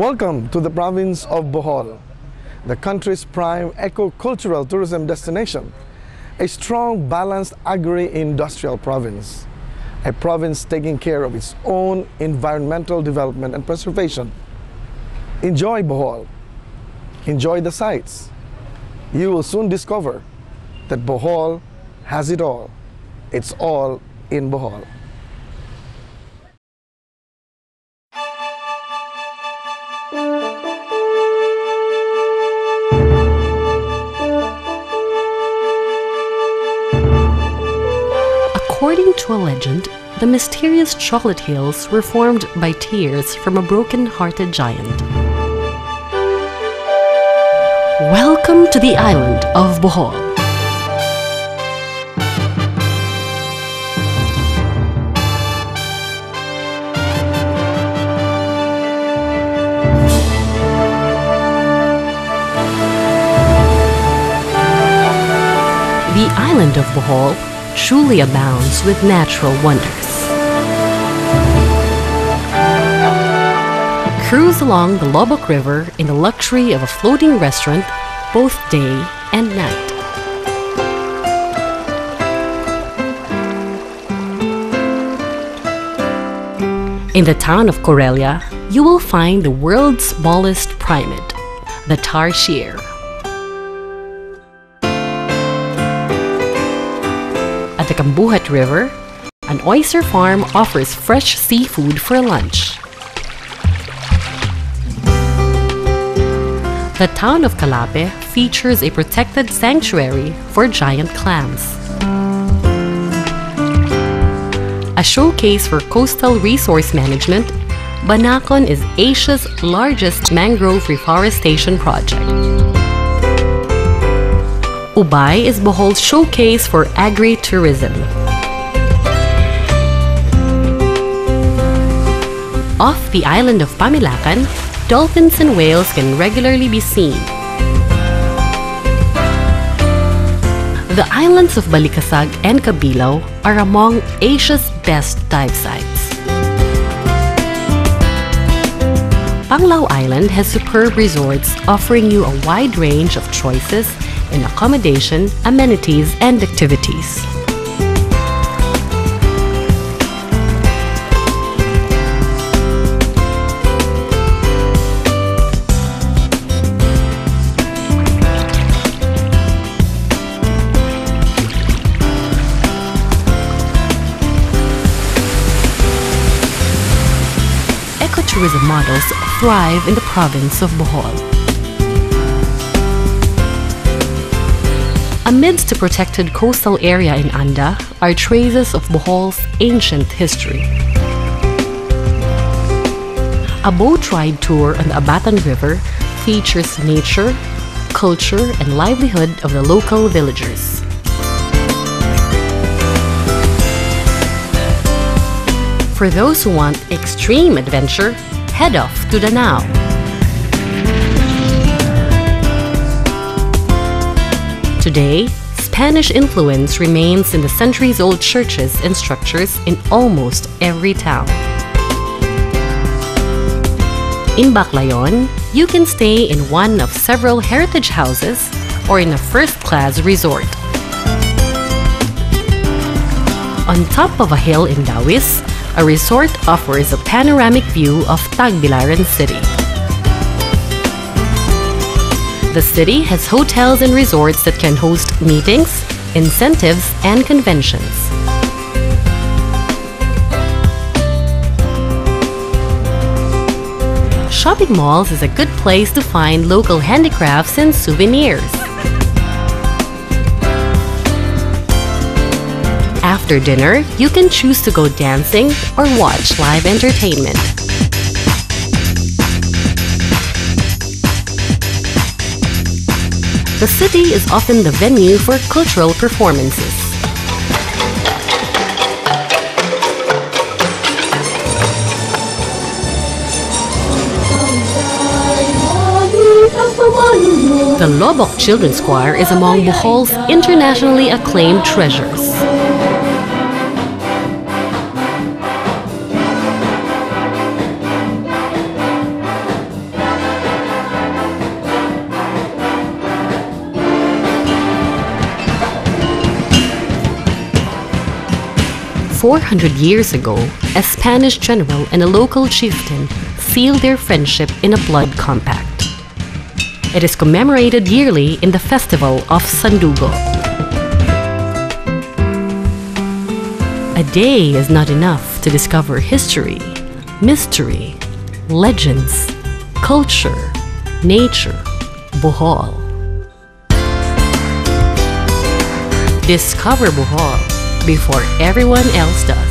Welcome to the province of Bohol, the country's prime eco-cultural tourism destination, a strong, balanced agri-industrial province, a province taking care of its own environmental development and preservation. Enjoy Bohol. Enjoy the sights. You will soon discover that Bohol has it all. It's all in Bohol. According to a legend, the mysterious Chocolate Hills were formed by tears from a broken-hearted giant. Welcome to the island of Bohol. The island of Bohol truly abounds with natural wonders. Cruise along the Loboc River in the luxury of a floating restaurant both day and night. In the town of Corella, you will find the world's smallest primate, the tarsier. The Cambuhat River, an oyster farm offers fresh seafood for lunch. The town of Calape features a protected sanctuary for giant clams. A showcase for coastal resource management, Banacon is Asia's largest mangrove reforestation project. Ubay is Bohol's showcase for agri-tourism. Off the island of Pamilacan, dolphins and whales can regularly be seen. The islands of Balicasag and Cabilao are among Asia's best dive sites. Panglao Island has superb resorts offering you a wide range of choices in accommodation, amenities, and activities. Ecotourism models thrive in the province of Bohol. Amidst the protected coastal area in Anda are traces of Bohol's ancient history. A boat ride tour on the Abatan River features nature, culture, and livelihood of the local villagers. For those who want extreme adventure, head off to Danao. Today, Spanish influence remains in the centuries-old churches and structures in almost every town. In Baclayon, you can stay in one of several heritage houses or in a first-class resort. On top of a hill in Dauis, a resort offers a panoramic view of Tagbilaran City. The city has hotels and resorts that can host meetings, incentives, and conventions. Shopping malls is a good place to find local handicrafts and souvenirs. After dinner, you can choose to go dancing or watch live entertainment. The city is often the venue for cultural performances. The Loboc Children's Choir is among Bohol's internationally acclaimed treasures. 400 years ago, a Spanish general and a local chieftain sealed their friendship in a blood compact. It is commemorated yearly in the festival of Sandugo. A day is not enough to discover history, mystery, legends, culture, nature, Bohol. Discover Bohol before everyone else does.